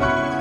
Bye.